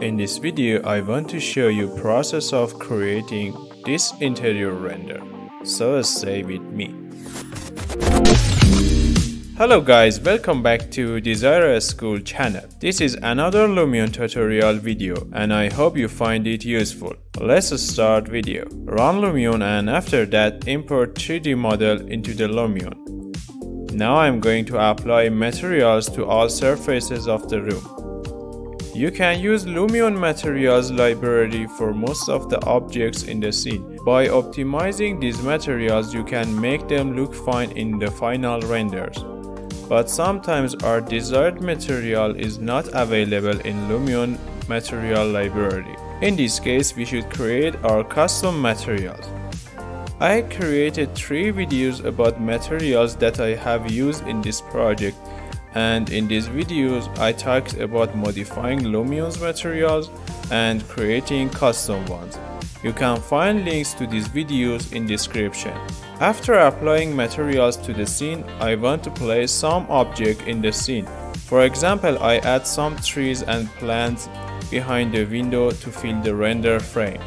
In this video, I want to show you process of creating this interior render. So stay with me. Hello guys, welcome back to Desire School channel. This is another Lumion tutorial video and I hope you find it useful. Let's start video. Run Lumion and after that import 3D model into the Lumion. Now I'm going to apply materials to all surfaces of the room. You can use Lumion Materials library for most of the objects in the scene. By optimizing these materials, you can make them look fine in the final renders. But sometimes our desired material is not available in Lumion Material library. In this case, we should create our custom materials. I created three videos about materials that I have used in this project and in these videos I talked about modifying Lumion's materials and creating custom ones. You can find links to these videos in description. After applying materials to the scene, I want to place some object in the scene. For example, I add some trees and plants behind the window to fill the render frame.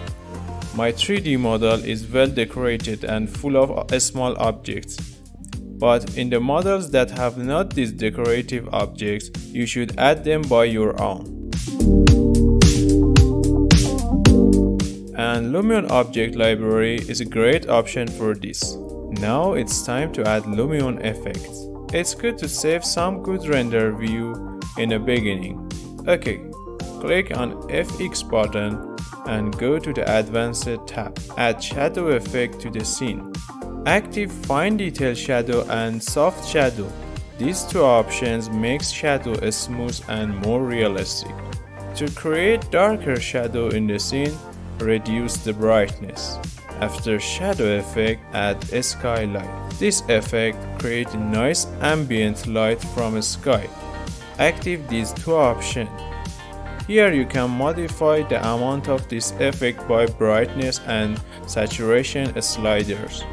My 3D model is well decorated and full of uh, small objects but in the models that have not these decorative objects, you should add them by your own. And Lumion Object Library is a great option for this. Now it's time to add Lumion effects. It's good to save some good render view in the beginning. Okay, click on FX button and go to the Advanced tab. Add shadow effect to the scene active fine detail shadow and soft shadow. These two options makes shadow smooth and more realistic. To create darker shadow in the scene, reduce the brightness. After shadow effect, add a skylight. This effect creates nice ambient light from a sky. Active these two options. Here you can modify the amount of this effect by brightness and saturation sliders.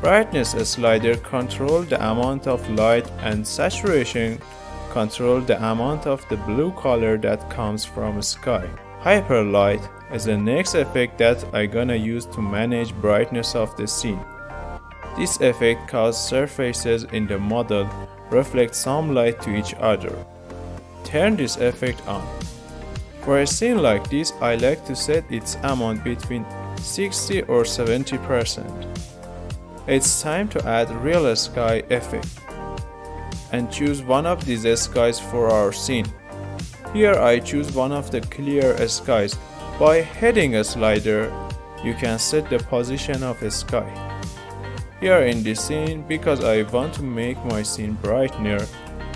Brightness slider control the amount of light and saturation control the amount of the blue color that comes from sky. Hyperlight is the next effect that I gonna use to manage brightness of the scene. This effect causes surfaces in the model reflect some light to each other. Turn this effect on. For a scene like this, I like to set its amount between 60 or 70 percent. It's time to add real sky effect and choose one of these skies for our scene. Here I choose one of the clear skies. By heading a slider, you can set the position of a sky. Here in this scene, because I want to make my scene brightener,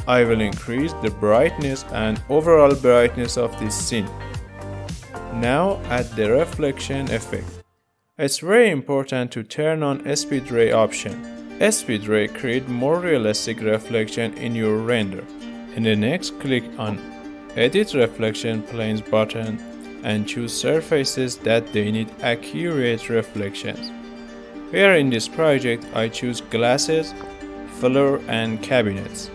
I will increase the brightness and overall brightness of this scene. Now add the reflection effect. It's very important to turn on Speedray option. Speedray create more realistic reflection in your render. In the next click on edit reflection planes button and choose surfaces that they need accurate reflections. Here in this project I choose glasses, floor and cabinets.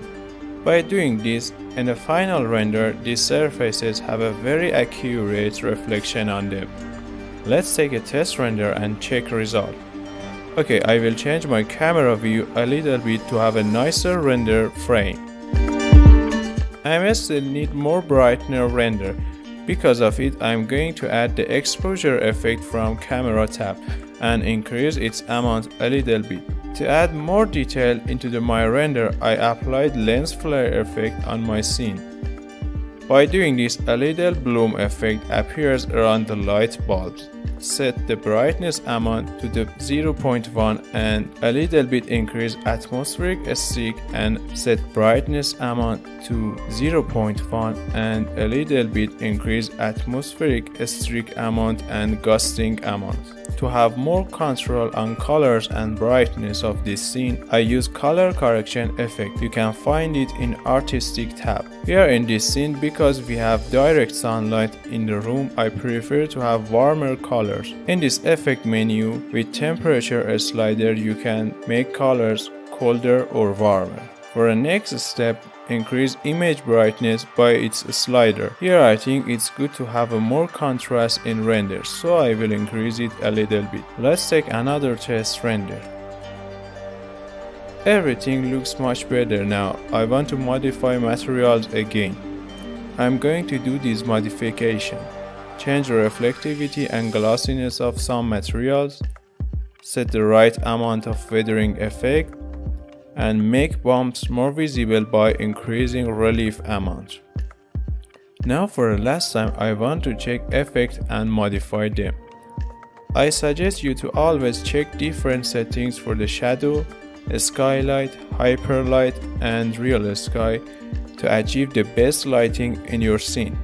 By doing this, in the final render, these surfaces have a very accurate reflection on them. Let's take a test render and check result. Okay, I will change my camera view a little bit to have a nicer render frame. I still need more brightener render. Because of it, I'm going to add the exposure effect from camera tab and increase its amount a little bit. To add more detail into the my render, I applied lens flare effect on my scene. By doing this, a little bloom effect appears around the light bulbs set the brightness amount to the 0.1 and a little bit increase atmospheric streak and set brightness amount to 0.1 and a little bit increase atmospheric streak amount and ghosting amount. To have more control on colors and brightness of this scene, I use color correction effect. You can find it in artistic tab. Here in this scene, because we have direct sunlight in the room, I prefer to have warmer colors. In this effect menu, with temperature as slider, you can make colors colder or warmer. For the next step, increase image brightness by its slider. Here I think it's good to have a more contrast in render, so I will increase it a little bit. Let's take another test render. Everything looks much better now. I want to modify materials again. I'm going to do this modification. Change the reflectivity and glossiness of some materials. Set the right amount of weathering effect and make bumps more visible by increasing relief amount. Now for the last time I want to check effect and modify them. I suggest you to always check different settings for the shadow, skylight, hyperlight and real sky to achieve the best lighting in your scene.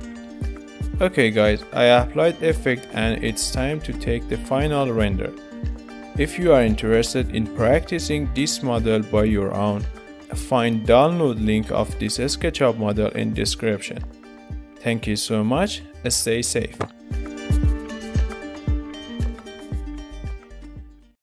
Okay guys, I applied effect and it's time to take the final render. If you are interested in practicing this model by your own, find download link of this SketchUp model in description. Thank you so much, stay safe.